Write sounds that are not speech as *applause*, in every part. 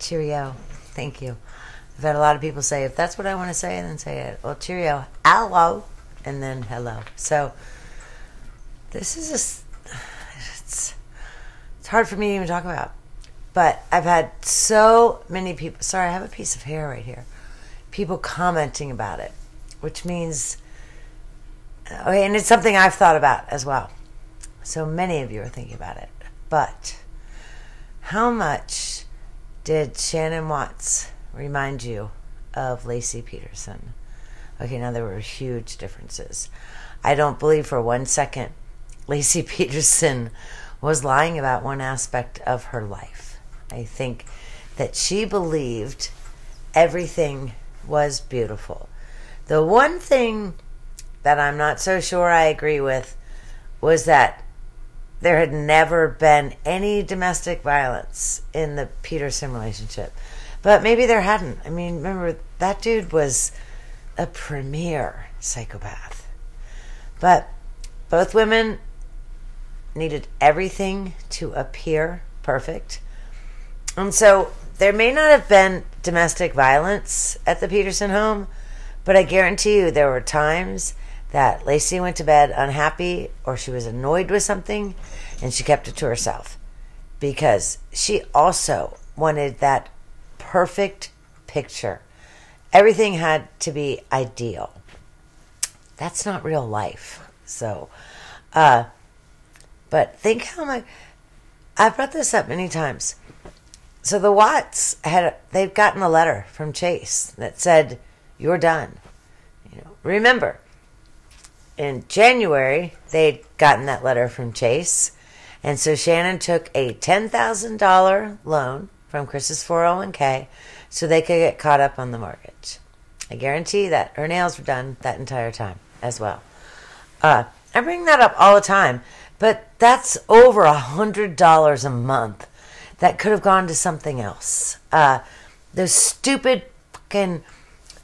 Cheerio. Thank you. I've had a lot of people say, if that's what I want to say, then say it. Well, cheerio. Hello. And then hello. So this is it's, it's hard for me to even talk about. But I've had so many people, sorry, I have a piece of hair right here. People commenting about it, which means, okay, and it's something I've thought about as well. So many of you are thinking about it. But how much did Shannon Watts remind you of Laci Peterson? Okay, now there were huge differences. I don't believe for one second *laughs* Laci Peterson was lying about one aspect of her life. I think that she believed everything was beautiful. The one thing that I'm not so sure I agree with was that there had never been any domestic violence in the Peterson relationship. But maybe there hadn't. I mean, remember, that dude was a premier psychopath. But both women needed everything to appear perfect. And so there may not have been domestic violence at the Peterson home, but I guarantee you there were times that Laci went to bed unhappy or she was annoyed with something and she kept it to herself because she also wanted that perfect picture. Everything had to be ideal. That's not real life. So, uh, but think how much I've brought this up many times. So the Watts had they've gotten a letter from Chase that said, You're done. You know, remember, in January, they'd gotten that letter from Chase. And so Shannon took a $10,000 loan from Chris's 401k so they could get caught up on the mortgage. I guarantee that her nails were done that entire time as well. Uh, I bring that up all the time, but that's over a $100 a month that could have gone to something else. Uh, those stupid fucking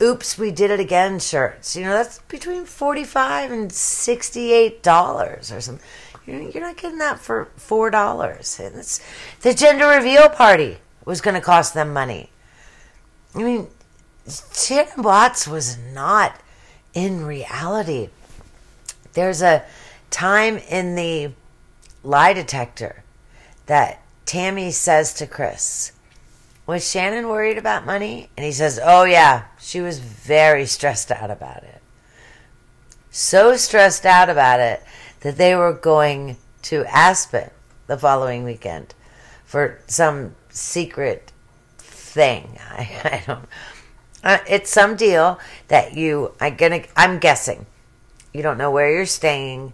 oops, we did it again shirts. You know, that's between 45 and $68 or something. You're not getting that for $4. And it's, the gender reveal party was going to cost them money. I mean, Shannon Watts was not in reality. There's a time in the lie detector that Tammy says to Chris, was Shannon worried about money? And he says, Oh, yeah, she was very stressed out about it. So stressed out about it that they were going to Aspen the following weekend for some secret thing. *laughs* I, I don't. Uh, it's some deal that you. I'm gonna. I'm guessing. You don't know where you're staying.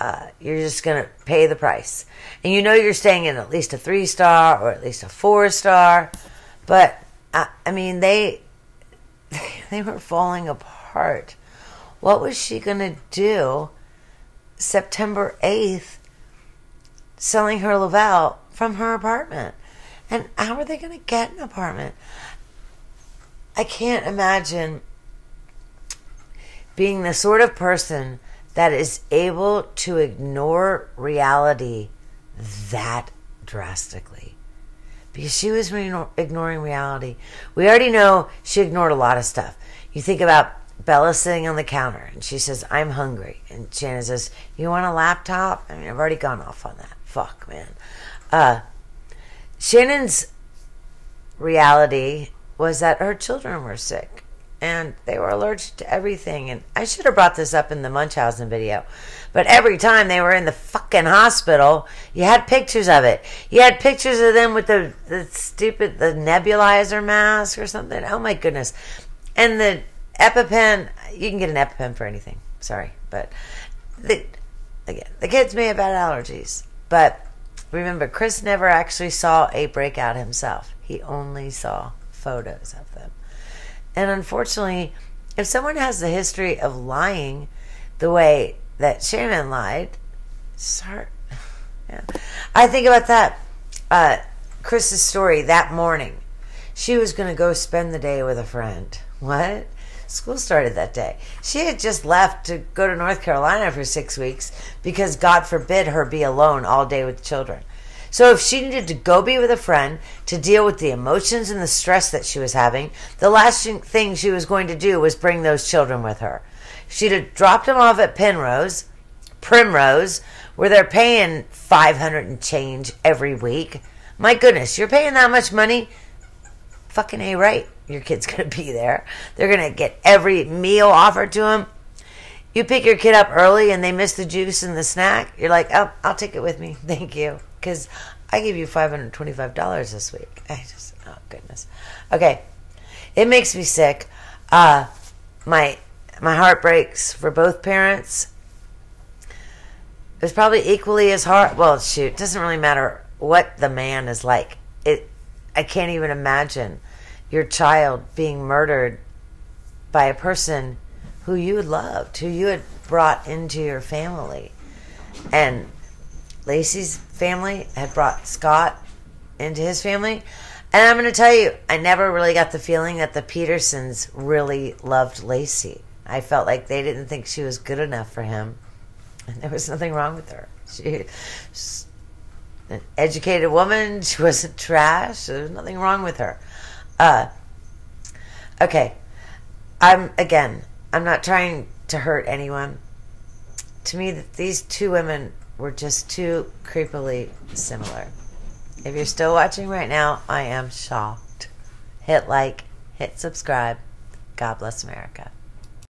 Uh, you're just gonna pay the price, and you know you're staying in at least a three star or at least a four star. But uh, I mean, they *laughs* they were falling apart. What was she gonna do? September eighth, selling her Laval from her apartment. And how are they going to get an apartment? I can't imagine being the sort of person that is able to ignore reality that drastically. Because she was ignoring reality. We already know she ignored a lot of stuff. You think about Bella sitting on the counter and she says, I'm hungry. And Shannon says, You want a laptop? I mean, I've already gone off on that. Fuck, man. Uh, Shannon's reality was that her children were sick and they were allergic to everything. And I should have brought this up in the Munchausen video. But every time they were in the fucking hospital, you had pictures of it. You had pictures of them with the, the stupid the nebulizer mask or something. Oh my goodness. And the EpiPen, you can get an EpiPen for anything. Sorry. But the, again, the kids may have had allergies. But Remember, Chris never actually saw a breakout himself. He only saw photos of them. And unfortunately, if someone has the history of lying the way that Shannon lied, sorry. Yeah. I think about that. Uh, Chris's story that morning. She was going to go spend the day with a friend. What? School started that day. She had just left to go to North Carolina for six weeks because God forbid her be alone all day with children. So if she needed to go be with a friend to deal with the emotions and the stress that she was having, the last thing she was going to do was bring those children with her. She'd have dropped them off at Penrose, Primrose, where they're paying 500 and change every week. My goodness, you're paying that much money? Fucking A right. Your kid's *laughs* going to be there. They're going to get every meal offered to them. You pick your kid up early and they miss the juice and the snack. You're like, oh, I'll take it with me. *laughs* Thank you. Because I gave you $525 this week. *laughs* I just, oh, goodness. Okay. It makes me sick. Uh, my, my heart breaks for both parents. It's probably equally as hard. Well, shoot, it doesn't really matter what the man is like. It, I can't even imagine your child being murdered by a person who you loved, who you had brought into your family. And Laci's family had brought Scott into his family. And I'm going to tell you, I never really got the feeling that the Petersons really loved Laci. I felt like they didn't think she was good enough for him. And there was nothing wrong with her. She an educated woman. She wasn't trash. There was nothing wrong with her. Uh, okay. I'm, again, I'm not trying to hurt anyone. To me, these two women were just too creepily similar. If you're still watching right now, I am shocked. Hit like, hit subscribe. God bless America.